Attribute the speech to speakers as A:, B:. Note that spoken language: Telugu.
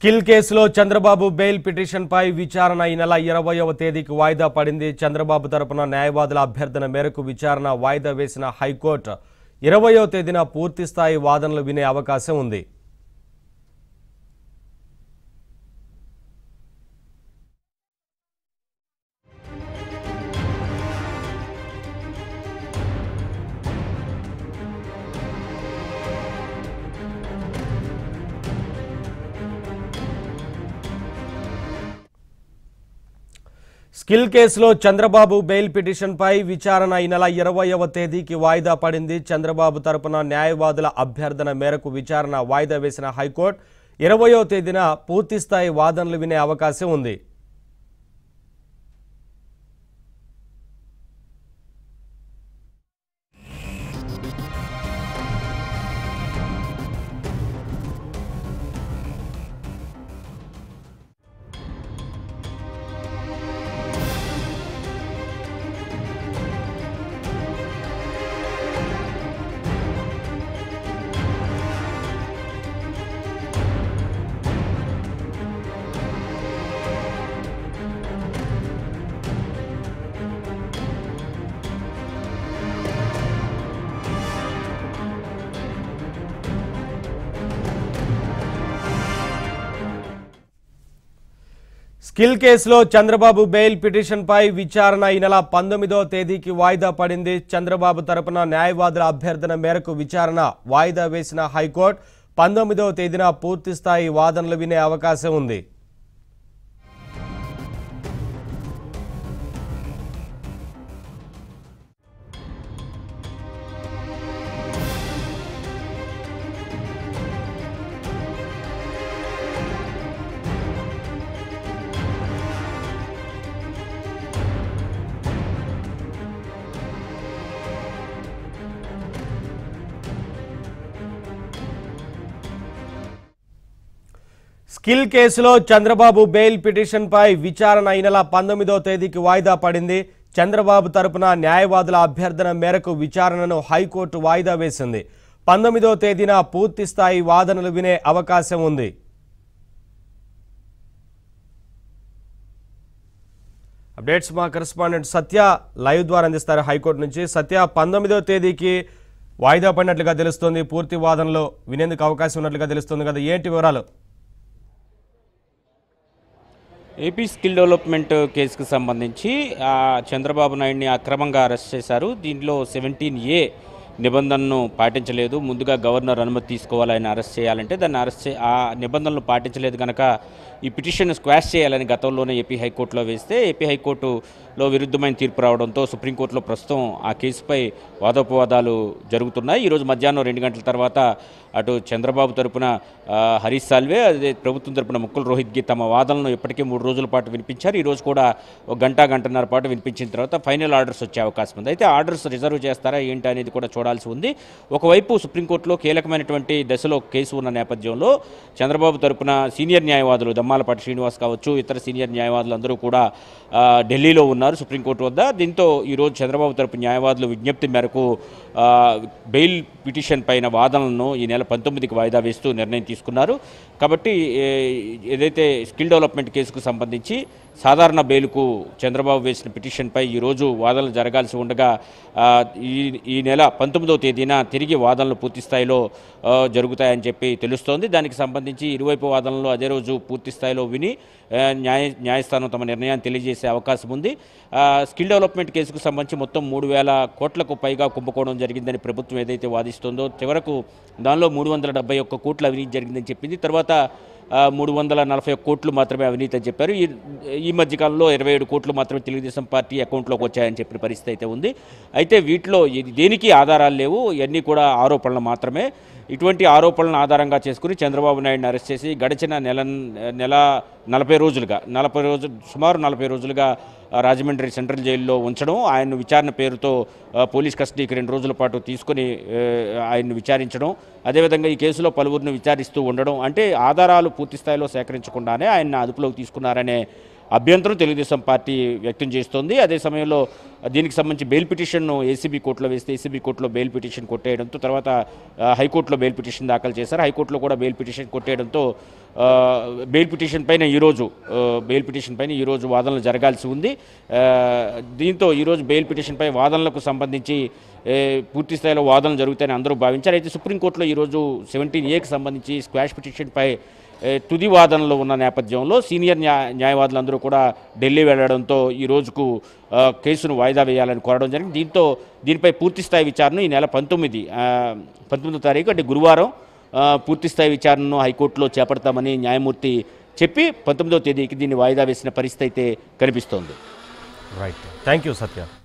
A: స్కిల్ కేసులో చంద్రబాబు బెయిల్ పిటిషన్పై విచారణ ఈ నెల ఇరవయవ తేదీకి వాయిదా పడింది. చంద్రబాబు తరపున న్యాయవాదుల అభ్యర్థన మేరకు విచారణ వాయిదా వేసిన హైకోర్టు ఇరవయో తేదీన పూర్తిస్థాయి వాదనలు వినే అవకాశం ఉంది. స్కిల్ కేసులో చంద్రబాబు బెయిల్ పిటిషన్పై విచారణ ఈ నెల ఇరవయవ తేదీకి వాయిదా పడింది. చంద్రబాబు తరపున న్యాయవాదుల అభ్యర్థన మేరకు విచారణ వాయిదా వేసిన హైకోర్టు ఇరవయో తేదీన పూర్తిస్థాయి వాదనలు వినే అవకాశం ఉంది. స్కిల్ కేసులో చంద్రబాబు బెయిల్ పిటిషన్పై విచారణ ఈ నెల పంతొమ్మిదో తేదీకి వాయిదా పడింది. చంద్రబాబు తరపున న్యాయవాదుల అభ్యర్థన మేరకు విచారణ వాయిదా వేసిన హైకోర్టు పంతొమ్మిదో తేదీన పూర్తిస్థాయి వాదనలు వినే అవకాశం ఉంది. స్కిల్ కేసులో చంద్రబాబు బెయిల్ పిటిషన్పై విచారణ ఈ నెల పంతొమ్మిదో తేదీకి వాయిదా పడింది. చంద్రబాబు తరపున న్యాయవాదుల అభ్యర్థన మేరకు విచారణను హైకోర్టు వాయిదా వేసింది. పంతొమ్మిదో తేదీన పూర్తి స్థాయి వాదనలు వినే అవకాశం ఉంది. అప్డేట్స్ మా కరెస్పాండెంట్ సత్య లైవ్ ద్వారా అందిస్తారు హైకోర్టు నుంచి. సత్య పంతొమ్మిదో తేదీకి వాయిదా పడినట్లుగా తెలుస్తుంది. పూర్తి వాదనలో వినేందుకు అవకాశం ఉన్నట్లుగా తెలుస్తుంది కదా. ఏంటి వివరాలు?
B: ఏపీ స్కిల్ డెవలప్మెంట్ కేసుకు సంబంధించి ఆ, చంద్రబాబు నాయుడిని అక్రమంగా అరెస్ట్ చేశారు. దీంట్లో సెవెంటీన్ ఏ నిబంధనను పాటించలేదు. ముందుగా గవర్నర్ అనుమతి తీసుకోవాలి ఆయన అరెస్ట్ చేయాలంటే దాన్ని అరెస్ట్ చే ఆ నిబంధనలు పాటించలేదు కనుక ఈ పిటిషన్ స్క్వాష్ చేయాలని గతంలోనే ఏపీ హైకోర్టులో వేస్తే ఏపీ హైకోర్టులో విరుద్ధమైన తీర్పు రావడంతో సుప్రీంకోర్టులో ప్రస్తుతం ఆ కేసుపై వాదోపవాదాలు జరుగుతున్నాయి. ఈరోజు మధ్యాహ్నం రెండు గంటల తర్వాత అటు చంద్రబాబు తరపున హరీష్ సాల్వే అదే ప్రభుత్వం తరపున ముక్కులు రోహిత్కి తమ వాదనలను ఇప్పటికే మూడు రోజుల పాటు వినిపించారు. ఈరోజు కూడా ఒక గంట గంటన్నర పాటు వినిపించిన తర్వాత ఫైనల్ ఆర్డర్స్ వచ్చే అవకాశం ఉంది. అయితే ఆర్డర్స్ రిజర్వ్ చేస్తారా ఏంటి అనేది కూడా చూడాల్సి ఉంది. ఒకవైపు సుప్రీంకోర్టులో కీలకమైనటువంటి దశలో కేసు ఉన్న నేపథ్యంలో చంద్రబాబు తరపున సీనియర్ న్యాయవాదులు దమ్మాలపాటి శ్రీనివాస్ కావచ్చు ఇతర సీనియర్ న్యాయవాదులు అందరూ కూడా ఢిల్లీలో ఉన్నారు సుప్రీంకోర్టు వద్ద. దీంతో ఈరోజు చంద్రబాబు తరపు న్యాయవాదులు విజ్ఞప్తి మేరకు బెయిల్ పిటిషన్ పైన వాదనలను ఈ నెల పంతొమ్మిదికి వాయిదా వేస్తూ నిర్ణయం తీసుకున్నారు. కాబట్టి ఏదైతే స్కిల్ డెవలప్మెంట్ కేసుకు సంబంధించి సాధారణ బెయిల్కు చంద్రబాబు వేసిన పిటిషన్పై ఈరోజు వాదనలు జరగాల్సి ఉండగా ఈ ఈ నెల పంతొమ్మిదవ తేదీన తిరిగి వాదనలు పూర్తి స్థాయిలో జరుగుతాయని చెప్పి తెలుస్తోంది. దానికి సంబంధించి ఇరువైపు వాదనలు అదే రోజు పూర్తి స్థాయిలో విని న్యాయ న్యాయస్థానం తమ నిర్ణయాన్ని తెలియజేసే అవకాశం ఉంది. స్కిల్ డెవలప్మెంట్ కేసుకు సంబంధించి మొత్తం మూడు వేల కోట్లకు పైగా కుంభకోణం జరిగిందని ప్రభుత్వం ఏదైతే వాదిస్తుందో చివరకు దానిలో మూడు వందల డెబ్బై ఒక్క కోట్లు అవినీతి జరిగిందని చెప్పింది. తర్వాత మూడు వందల నలభై ఒక్క కోట్లు మాత్రమే అవినీతి అని చెప్పారు. ఈ ఈ మధ్యకాలంలో ఇరవై ఏడు కోట్లు మాత్రమే తెలుగుదేశం పార్టీ అకౌంట్లోకి వచ్చాయని చెప్పిన పరిస్థితి అయితే ఉంది. అయితే వీటిలో దేనికి ఆధారాలు లేవు? ఇవన్నీ కూడా ఆరోపణలు మాత్రమే. ఇటువంటి ఆరోపణలను ఆధారంగా చేసుకుని చంద్రబాబు నాయుడుని అరెస్ట్ చేసి గడిచిన నెల నెల నలభై రోజులుగా నలభై రోజులు సుమారు నలభై రోజులుగా రాజమండ్రి సెంట్రల్ జైల్లో ఉంచడం ఆయన విచారణ పేరుతో పోలీస్ కస్టడీకి రెండు రోజుల పాటు తీసుకొని ఆయన్ను విచారించడం అదేవిధంగా ఈ కేసులో పలువురిని విచారిస్తూ ఉండడం అంటే ఆధారాలు పూర్తి స్థాయిలో సేకరించకుండానే ఆయన అదుపులోకి తీసుకున్నారనే అభ్యంతరం తెలుగుదేశం పార్టీ వ్యక్తం చేస్తోంది. అదే సమయంలో దీనికి సంబంధించి బెయిల్ పిటిషన్ను ఏసీబీ కోర్టులో వేస్తే ఏసీబీ కోర్టులో బెయిల్ పిటిషన్ కొట్టేయడంతో తర్వాత హైకోర్టులో బెయిల్ పిటిషన్ దాఖలు చేశారు. హైకోర్టులో కూడా బెయిల్ పిటిషన్ కొట్టేయడంతో బెయిల్ పిటిషన్ పైన ఈరోజు బెయిల్ పిటిషన్ పైన ఈరోజు వాదనలు జరగాల్సి ఉంది. దీంతో ఈరోజు బెయిల్ పిటిషన్పై వాదనలకు సంబంధించి పూర్తి స్థాయిలో వాదనలు జరుగుతాయని అందరూ భావించారు. అయితే సుప్రీంకోర్టులో ఈరోజు సెవెంటీన్ ఏకి సంబంధించి స్క్వాష్ పిటిషన్పై తుది వాదనలో ఉన్న నేపథ్యంలో సీనియర్ న్యాయ న్యాయవాదులందరూ కూడా ఢిల్లీ వెళ్ళడంతో ఈ రోజుకు కేసును వాయిదా వేయాలని కోరడం జరిగింది. దీంతో దీనిపై పూర్తిస్థాయి విచారణ ఈ నెల పంతొమ్మిది పంతొమ్మిదో తారీఖు అంటే గురువారం పూర్తిస్థాయి విచారణను హైకోర్టులో చేపడతామని న్యాయమూర్తి చెప్పి పంతొమ్మిదో తేదీకి దీన్ని వాయిదా వేసిన పరిస్థితి అయితే కనిపిస్తోంది.
A: Right thank you Satya